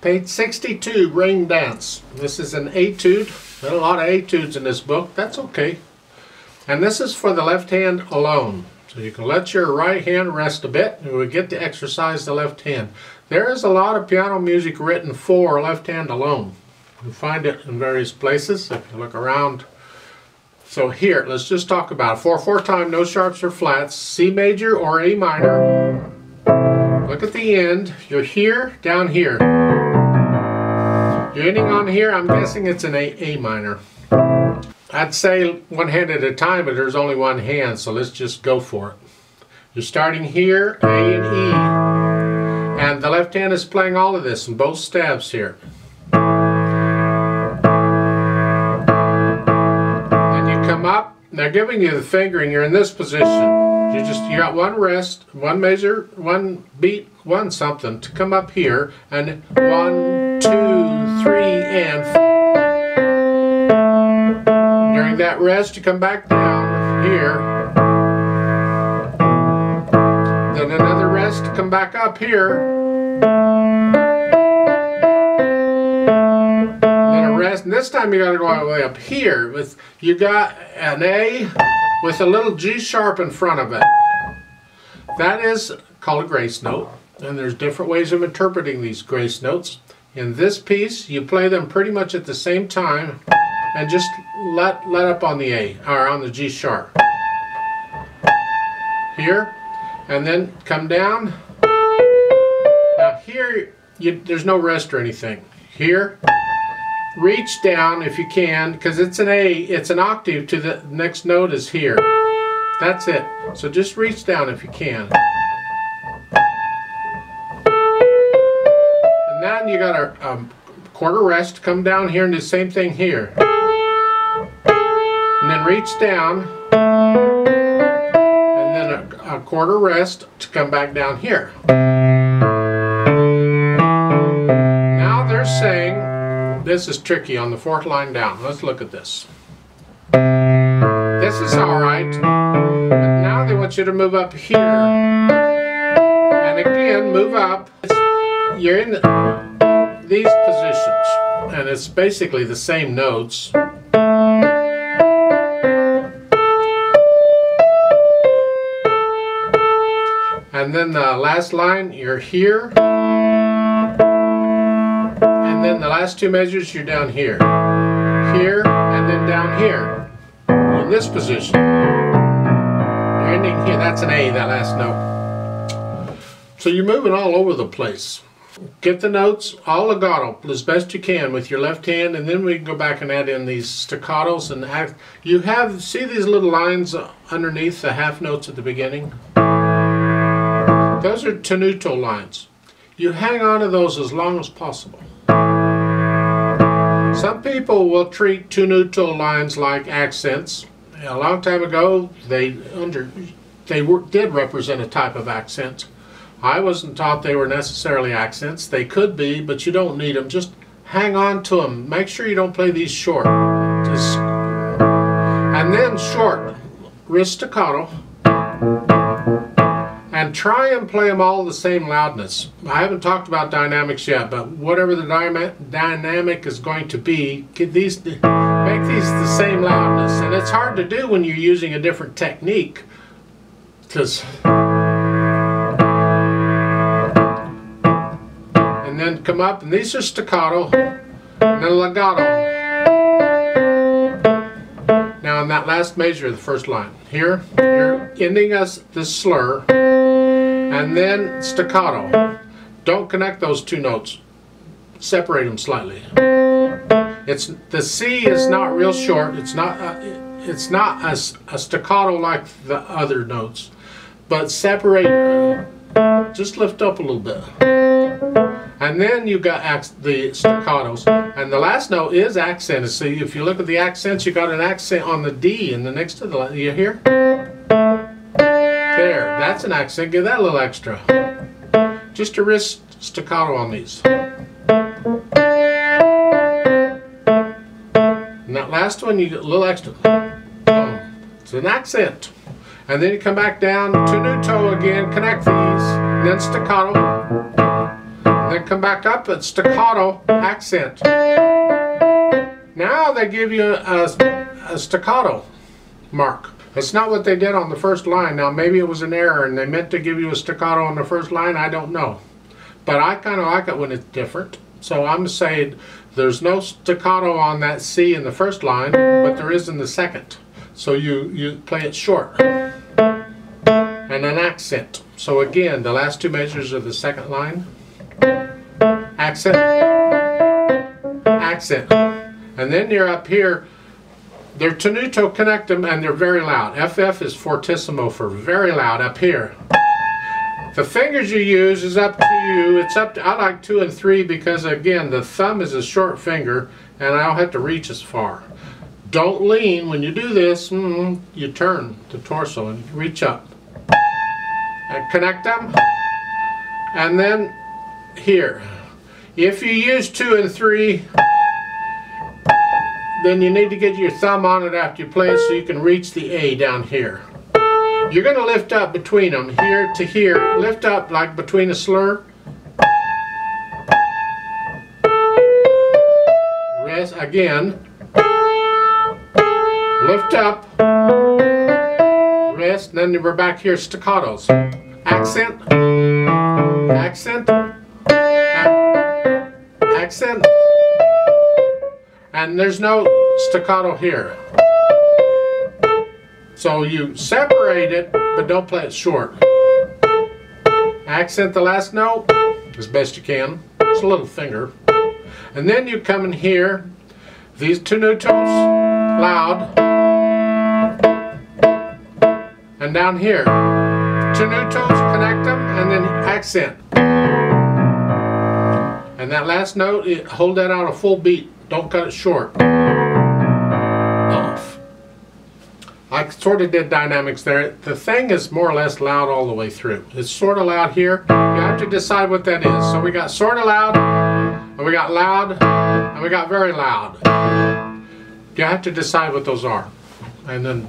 Page 62, Rain Dance. This is an etude. There are a lot of etudes in this book. That's okay. And this is for the left hand alone. So you can let your right hand rest a bit and we get to exercise the left hand. There is a lot of piano music written for left hand alone. You find it in various places if you look around. So here, let's just talk about it. 4-4 time, no sharps or flats, C major or A minor. Look at the end. You're here, down here. Ending on here, I'm guessing it's an A, a minor. I'd say one hand at a time, but there's only one hand, so let's just go for it. You're starting here, A and E. And the left hand is playing all of this in both staffs here. And you come up, they're giving you the fingering, you're in this position. You just, you got one rest, one measure, one beat, one something to come up here, and one, two, three, and four. During that rest, you come back down here. Then another rest, come back up here. Then a rest, and this time you gotta go all the way up here. With You got an A with a little G sharp in front of it. That is called a grace note. And there's different ways of interpreting these grace notes. In this piece, you play them pretty much at the same time and just let, let up on the A, or on the G sharp. Here, and then come down. Now here, you, there's no rest or anything. Here, reach down if you can, because it's an A, it's an octave to the next note is here. That's it. So just reach down if you can. You got a, a quarter rest, come down here and do the same thing here. And then reach down, and then a, a quarter rest to come back down here. Now they're saying, this is tricky on the fourth line down. Let's look at this. This is alright, but now they want you to move up here. And again, move up. You're in the, these positions, and it's basically the same notes. And then the last line, you're here. And then the last two measures, you're down here. Here, and then down here. In this position. You're ending here. That's an A, that last note. So you're moving all over the place. Get the notes all legato as best you can with your left hand and then we can go back and add in these staccatos and act. You have, see these little lines underneath the half notes at the beginning? Those are tenuto lines. You hang on to those as long as possible. Some people will treat tenuto lines like accents. A long time ago, they under they were, did represent a type of accent. I wasn't taught they were necessarily accents. They could be, but you don't need them. Just hang on to them. Make sure you don't play these short. Just, and then short, wrist staccato. And try and play them all the same loudness. I haven't talked about dynamics yet, but whatever the dynamic is going to be, these, make these the same loudness. And it's hard to do when you're using a different technique because then come up, and these are staccato, and then legato. Now in that last measure, the first line, here, you're ending us the slur, and then staccato. Don't connect those two notes. Separate them slightly. It's the C is not real short. It's not. Uh, it's not a, a staccato like the other notes, but separate. Just lift up a little bit. And then you've got the staccatos. And the last note is accented. See, if you look at the accents, you got an accent on the D in the next to the, you hear? There, that's an accent. Give that a little extra. Just a wrist staccato on these. And that last one, you get a little extra. Oh, it's an accent. And then you come back down tenuto again, connect these, then staccato come back up, it's staccato accent. Now they give you a, a staccato mark. That's not what they did on the first line. Now maybe it was an error and they meant to give you a staccato on the first line. I don't know. But I kind of like it when it's different. So I'm saying there's no staccato on that C in the first line, but there is in the second. So you, you play it short. And an accent. So again, the last two measures of the second line. Accent. Accent. And then you're up here they're tenuto connectum and they're very loud. FF is fortissimo for very loud up here. The fingers you use is up to you. It's up to, I like two and three because again, the thumb is a short finger and I don't have to reach as far. Don't lean. When you do this, mm, you turn the torso and reach up. And connect them. And then here. If you use two and three, then you need to get your thumb on it after you play it so you can reach the A down here. You're going to lift up between them, here to here. Lift up like between a slur. Rest again. Lift up. Rest. And then we're back here staccatos. Accent. Accent. Accent and there's no staccato here. So you separate it, but don't play it short. Accent the last note as best you can. It's a little finger. And then you come in here, these tenutos, loud. And down here, tenutos, connect them, and then accent. And that last note, hold that out a full beat. Don't cut it short. Off. I sort of did dynamics there. The thing is more or less loud all the way through. It's sort of loud here. You have to decide what that is. So we got sort of loud, and we got loud, and we got very loud. You have to decide what those are. And then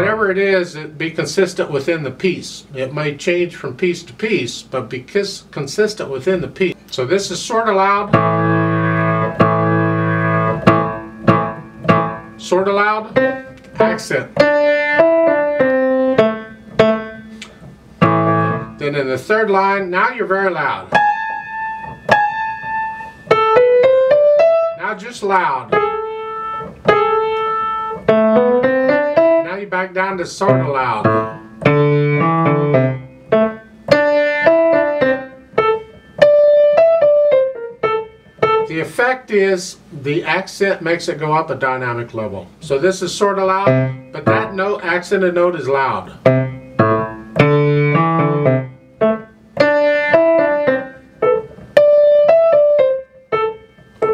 whatever it is, it be consistent within the piece. It may change from piece to piece, but be consistent within the piece. So this is sort of loud. Sort of loud, accent. Then in the third line, now you're very loud. Now just loud. Back down to sort of loud. The effect is the accent makes it go up a dynamic level. So this is sort of loud, but that note, accented note is loud.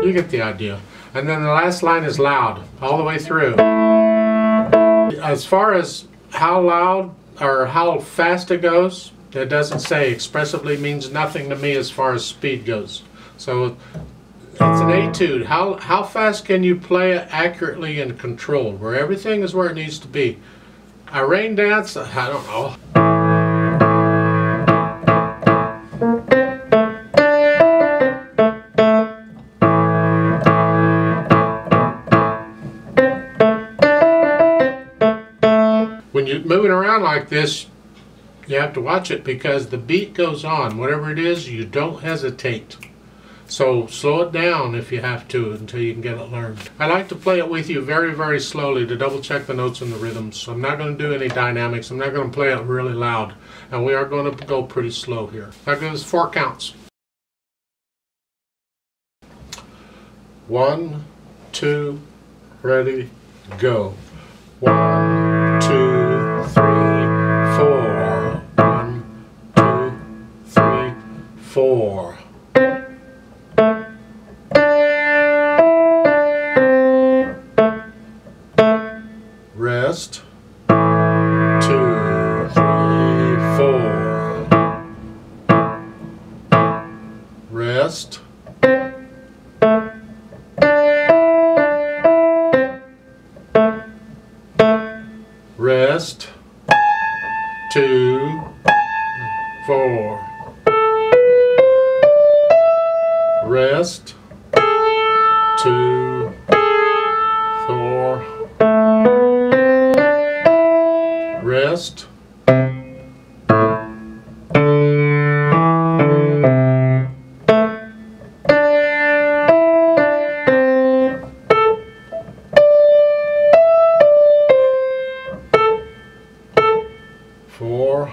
You get the idea. And then the last line is loud, all the way through. As far as how loud or how fast it goes, it doesn't say. Expressively means nothing to me as far as speed goes. So it's an uh. etude. How, how fast can you play it accurately and controlled, where everything is where it needs to be? A rain dance, I don't know. Like this, you have to watch it because the beat goes on. Whatever it is, you don't hesitate. So slow it down if you have to until you can get it learned. I like to play it with you very, very slowly to double check the notes and the rhythms. I'm not going to do any dynamics. I'm not going to play it really loud. And we are going to go pretty slow here. That gives four counts. One, two, ready, go. One, rest, two, four. Rest. two, four, wrist, four,